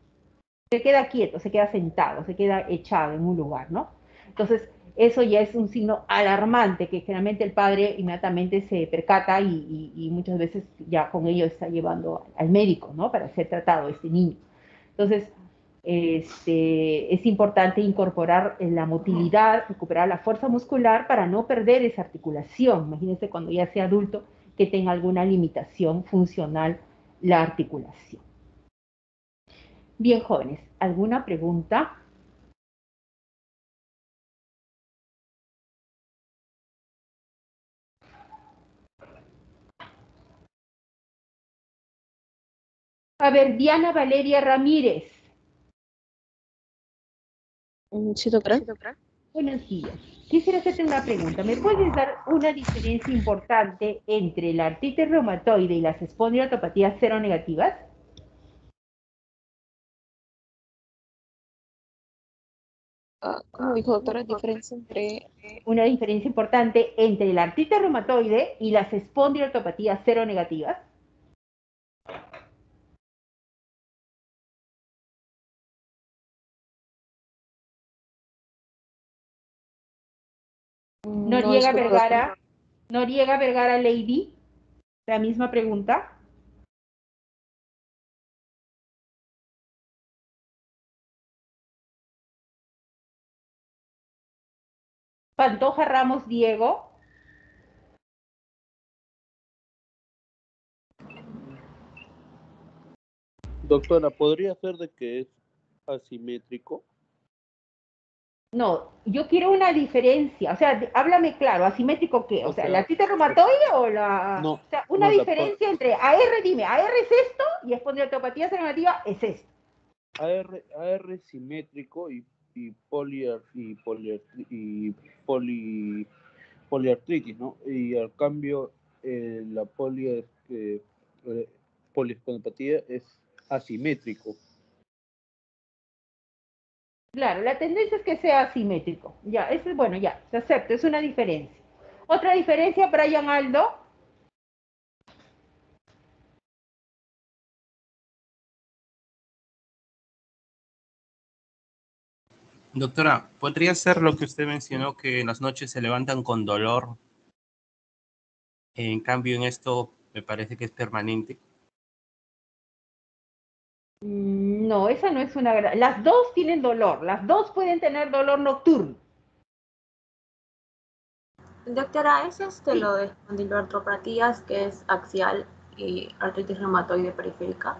se queda quieto, se queda sentado, se queda echado en un lugar, ¿no? Entonces, eso ya es un signo alarmante que generalmente el padre inmediatamente se percata y, muchas veces ya con ello está llevando al médico, ¿no? Para ser tratado este niño. Entonces, este, es importante incorporar la motilidad, recuperar la fuerza muscular para no perder esa articulación. Imagínense cuando ya sea adulto, que tenga alguna limitación funcional la articulación. Bien, jóvenes, ¿alguna pregunta? A ver, Diana Valeria Ramírez. Sí, doctora. Buenos días. Quisiera hacerte una pregunta. ¿Me puedes dar una diferencia importante entre la artritis reumatoide y las espondilatopatías cero negativas? Ah, ¿Cómo dijo doctora? Diferencia entre... Una diferencia importante entre la artritis reumatoide y las espondilatopatías cero negativas. Noriega Vergara, Noriega Vergara Lady, la misma pregunta. Pantoja Ramos Diego. Doctora, ¿podría ser de que es asimétrico? No, yo quiero una diferencia. O sea, háblame claro, asimétrico qué? O, O sea, sea, ¿la artritis reumatoide o la...? No, o sea, una no, diferencia entre AR, dime, AR es esto y espondilopatía seronegativa es esto. AR, AR simétrico y, y, poliar, y, poliartri- y poli, poliartritis, ¿no? Y al cambio, eh, la poli, eh, eh, es asimétrico. Claro, la tendencia es que sea asimétrico. Ya, eso es bueno, ya, se acepta, es una diferencia. Otra diferencia, Brian Aldo. Doctora, ¿podría ser lo que usted mencionó que en las noches se levantan con dolor? En cambio, en esto me parece que es permanente. Mm, No, esa no es una gran... Las dos tienen dolor, las dos pueden tener dolor nocturno. Doctora, ¿es este lo de espondiloartropatías que es axial y artritis reumatoide periférica?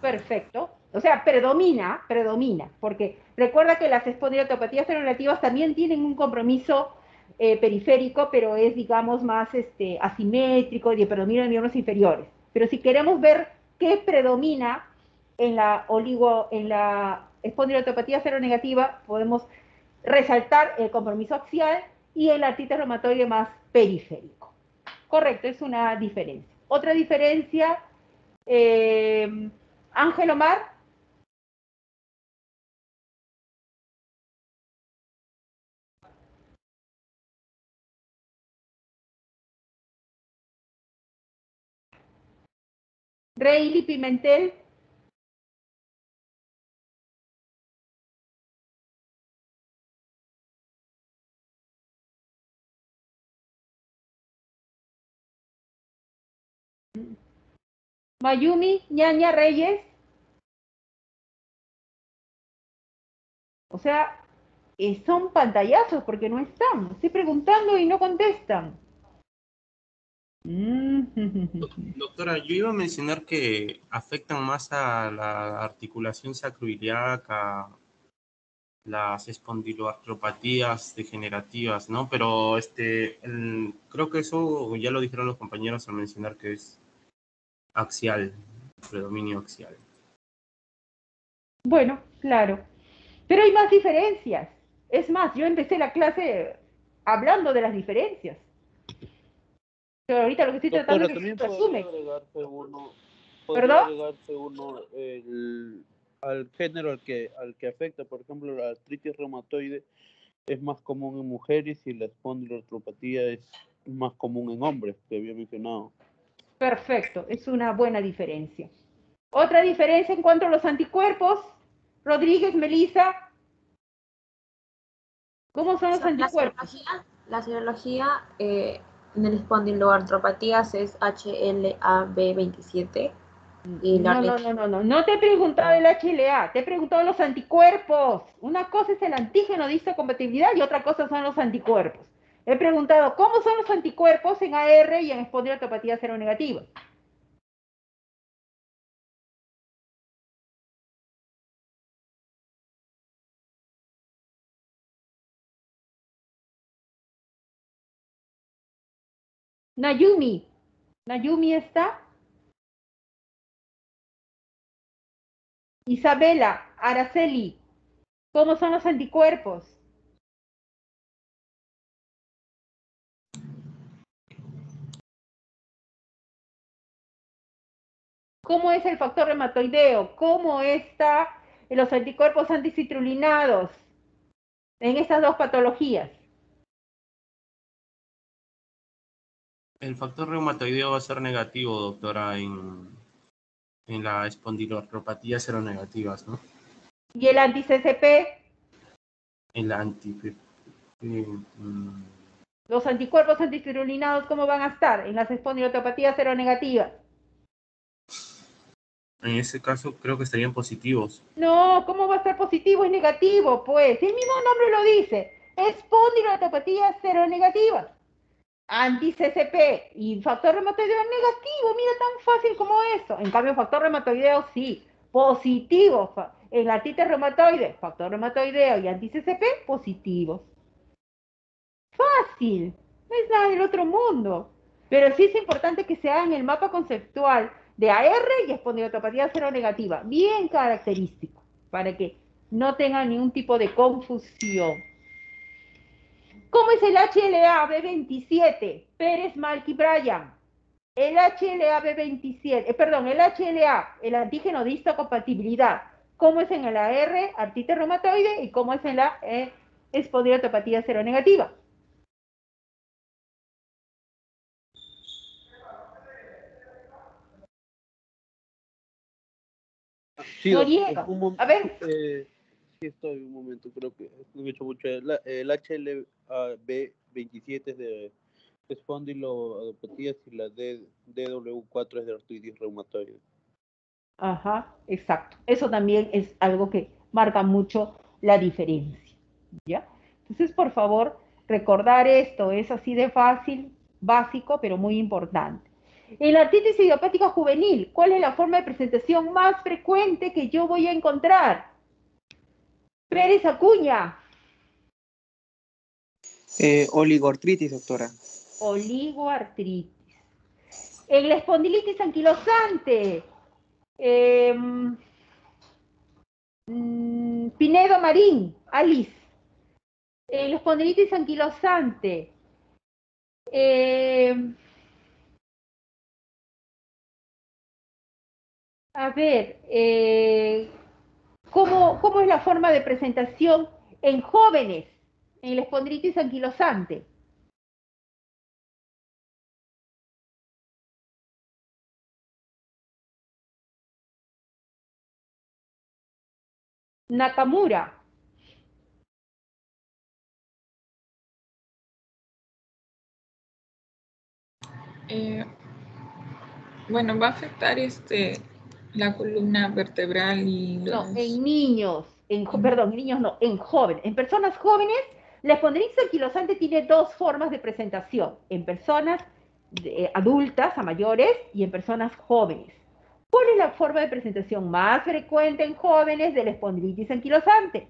Perfecto. O sea, predomina, predomina, porque recuerda que las espondilotopatías relativas también tienen un compromiso eh, periférico, pero es, digamos, más este, asimétrico y predomina en miembros inferiores. Pero si queremos ver qué predomina en la oligo, en la espondilotopatía seronegativa, podemos resaltar el compromiso axial y el artritis reumatoide más periférico. Correcto, es una diferencia. Otra diferencia, eh, Ángel Omar. Reilly Pimentel. Mayumi Ñaña Reyes. O sea, eh, son pantallazos porque no están. Estoy preguntando y no contestan. Mm. [laughs] Doctora, yo iba a mencionar que afectan más a la articulación sacroiliaca, las espondiloartropatías degenerativas, ¿no? Pero este, creo que eso ya lo dijeron los compañeros al mencionar que es axial, predominio axial. Bueno, claro. Pero hay más diferencias. Es más, yo empecé la clase hablando de las diferencias. Pero ahorita lo que estoy tratando Doctora, es que resume. agregarse uno, agregarse uno el- al género al que, al que afecta, por ejemplo, la artritis reumatoide es más común en mujeres y la espondiloartropatía es más común en hombres, que había mencionado. Perfecto, es una buena diferencia. Otra diferencia en cuanto a los anticuerpos. Rodríguez, Melissa. ¿Cómo son los La anticuerpos? serología, la serología eh, en el espondiloartropatías es HLA-B27 y la No, no, no, no, no. No te he preguntado el HLA, te he preguntado los anticuerpos. Una cosa es el antígeno de histocompatibilidad y otra cosa son los anticuerpos. He preguntado cómo son los anticuerpos en AR y en espondilotopatía seronegativa. Nayumi. Nayumi está. Isabela, Araceli, ¿cómo son los anticuerpos? ¿Cómo es el factor reumatoideo? ¿Cómo está los anticuerpos anticitrulinados en estas dos patologías? El factor reumatoideo va a ser negativo, doctora, en, en la espondiloartropatía seronegativas, ¿no? ¿Y el anti-CCP? En la anti... eh, mm, Los anticuerpos antispirulinados, ¿cómo van a estar? En las espondilotopatías seronegativas. En ese caso creo que estarían positivos. No, ¿cómo va a estar positivo y negativo? Pues, el mismo nombre lo dice. Espondilotopatías seronegativas. Anti-CCP y factor reumatoideo negativo, mira tan fácil como eso. En cambio, factor reumatoideo sí, positivo. En la artritis reumatoide, factor reumatoideo y anti-CCP, positivos. Fácil, no es nada del otro mundo. Pero sí es importante que se hagan el mapa conceptual de AR y espondilotopatía seronegativa, bien característico, para que no tengan ningún tipo de confusión. ¿Cómo es el HLA-B27? Pérez, Malky, Bryan. El HLA-B27, eh, perdón, el HLA, el antígeno de histocompatibilidad. ¿Cómo es en el AR, artritis reumatoide, y cómo es en la eh, espondilotopatía seronegativa? Sí, un A ver. eh, sí, estoy un momento, creo que he hecho mucho. El, el HLB27 es de espondilopatías y la D, DW4 es de artritis reumatoide. Ajá, exacto. Eso también es algo que marca mucho la diferencia, ¿ya? Entonces, por favor, recordar esto es así de fácil, básico, pero muy importante. En la artritis idiopática juvenil, ¿cuál es la forma de presentación más frecuente que yo voy a encontrar? Pérez Acuña, Eh, oligoartritis, doctora. oligoartritis. En la espondilitis anquilosante, mm, Pinedo Marín, Alice. En la espondilitis anquilosante, em, a ver, eh, ¿cómo, ¿cómo es la forma de presentación en jóvenes en la espondilitis anquilosante? Nakamura. Eh, bueno, va a afectar este la columna vertebral y No, en niños, en, perdón, en niños no, en jóvenes. En personas jóvenes, la espondilitis anquilosante tiene dos formas de presentación, en personas de- adultas, a mayores, y en personas jóvenes. ¿Cuál es la forma de presentación más frecuente en jóvenes de la espondilitis anquilosante?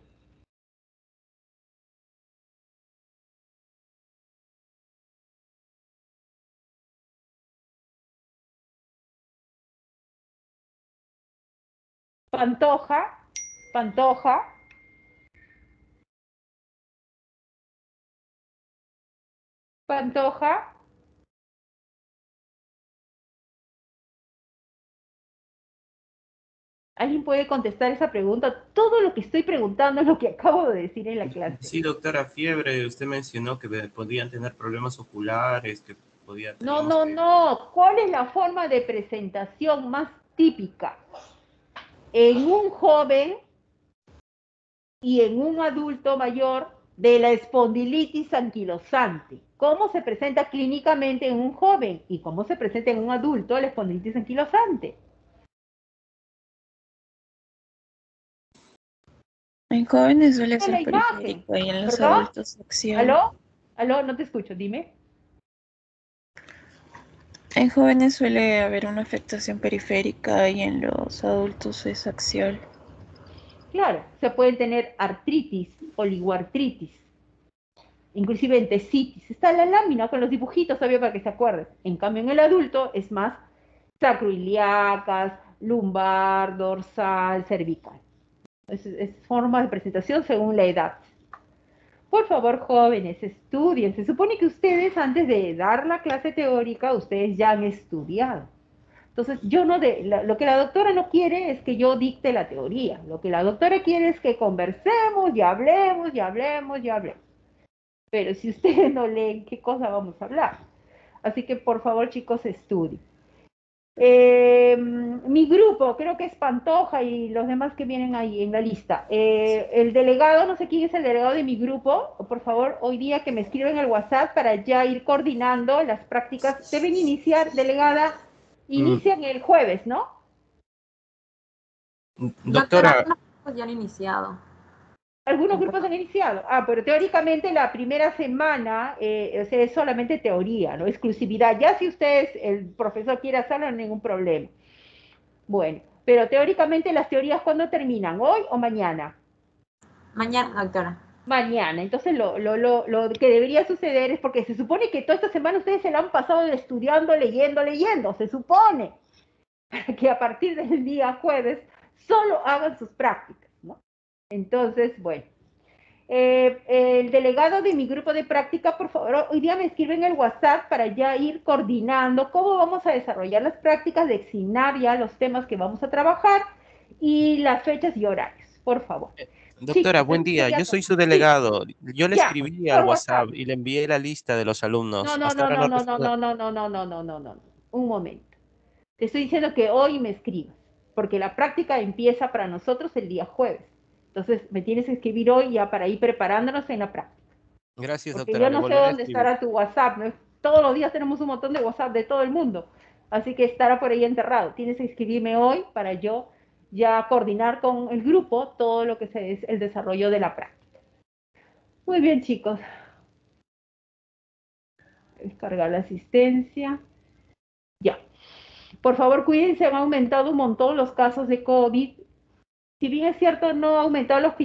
Pantoja, Pantoja, Pantoja, ¿Alguien puede contestar esa pregunta? Todo lo que estoy preguntando es lo que acabo de decir en la clase. Sí, doctora Fiebre, usted mencionó que podían tener problemas oculares, que podía... No, no, que- no. ¿Cuál es la forma de presentación más típica? En un joven y en un adulto mayor de la espondilitis anquilosante. ¿Cómo se presenta clínicamente en un joven y cómo se presenta en un adulto la espondilitis anquilosante? En jóvenes suele ser periférico y en los ¿verdad? adultos acción. ¿Aló? ¿Aló? No te escucho, dime. En jóvenes suele haber una afectación periférica y en los adultos es axial. Claro, se pueden tener artritis, oligoartritis, inclusive entesitis. Está la lámina con los dibujitos, obvio, para que se acuerden. En cambio, en el adulto es más sacroiliacas, lumbar, dorsal, cervical. Es, es forma de presentación según la edad. Por favor, jóvenes, estudien. Se supone que ustedes, antes de dar la clase teórica, ustedes ya han estudiado. Entonces, yo no de, lo que la doctora no quiere es que yo dicte la teoría. Lo que la doctora quiere es que conversemos y hablemos y hablemos y hablemos. Pero si ustedes [laughs] no leen, ¿qué cosa vamos a hablar? Así que, por favor, chicos, estudien. Eh, mi grupo, creo que es Pantoja y los demás que vienen ahí en la lista. Eh, el delegado, no sé quién es el delegado de mi grupo, por favor, hoy día que me escriben el WhatsApp para ya ir coordinando las prácticas. Deben iniciar, delegada, inician el jueves, ¿no? Doctora, grupos ya han iniciado. Algunos grupos han iniciado. Ah, pero teóricamente la primera semana eh, o sea, es solamente teoría, ¿no? Exclusividad. Ya si ustedes, el profesor quiere hacerlo, no hay ningún problema. Bueno, pero teóricamente las teorías, ¿cuándo terminan? ¿Hoy o mañana? Mañana, doctora. Mañana. Entonces lo, lo, lo, lo que debería suceder es porque se supone que toda esta semana ustedes se la han pasado estudiando, leyendo, leyendo. Se supone [laughs] que a partir del día jueves solo hagan sus prácticas. Entonces, bueno. Eh, el delegado de mi grupo de práctica, por favor, hoy día me escribe en el WhatsApp para ya ir coordinando cómo vamos a desarrollar las prácticas, de exignar ya los temas que vamos a trabajar y las fechas y horarios, por favor. doctora, Sí, buen día. Yo soy su delegado. Yo le Ya, escribí al WhatsApp WhatsApp. y le envié la lista de los alumnos. No, no, Hasta no, no, no, no, no, no, no, no, no, no, no, no. Un momento. Te estoy diciendo que hoy me escribas, porque la práctica empieza para nosotros el día jueves. Entonces me tienes que escribir hoy ya para ir preparándonos en la práctica. Gracias, Porque doctora. yo no sé dónde estará tu WhatsApp. ¿no? Todos los días tenemos un montón de WhatsApp de todo el mundo. Así que estará por ahí enterrado. Tienes que escribirme hoy para yo ya coordinar con el grupo todo lo que es el desarrollo de la práctica. Muy bien, chicos. Descargar la asistencia. Ya. Por favor, cuídense, han aumentado un montón los casos de COVID. Si bien es cierto, no ha aumentado la hospitalización